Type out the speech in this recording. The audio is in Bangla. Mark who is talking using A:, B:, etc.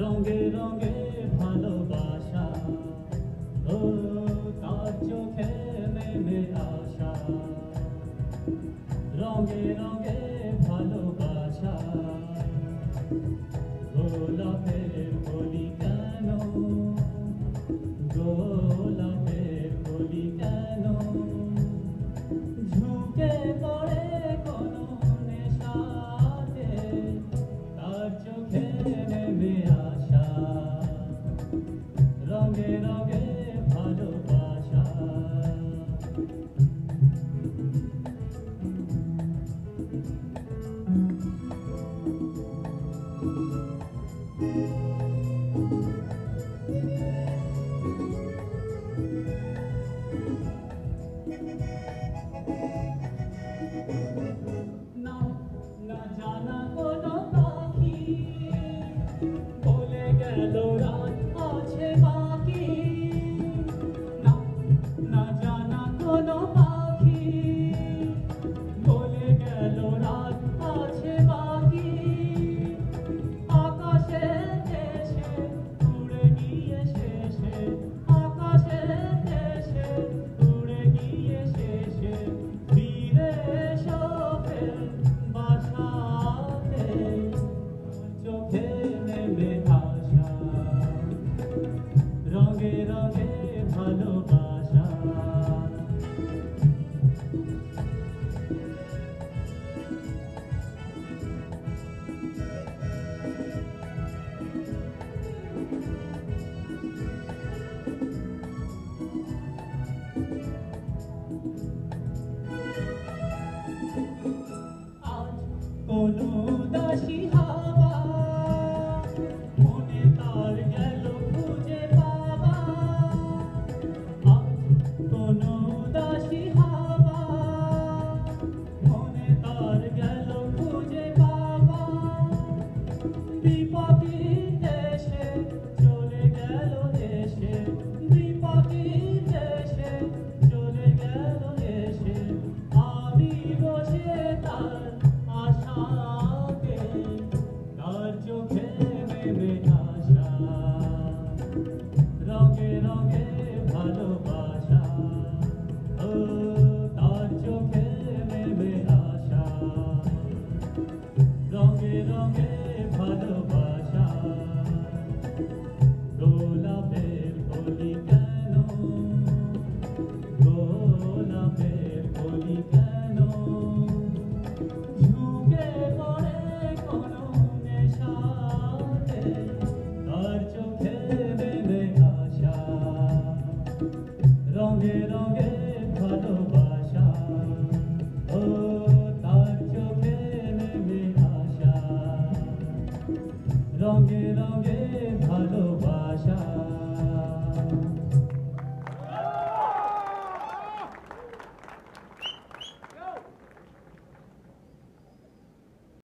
A: রঙে রঙে ভালোবাসা। ও তার চোখে নেমে আসা। রঙে রঙে ভালোবাসা। গোলাপের বলি 走路的时候 little bit. রঙে রঙে ভালোবাসা।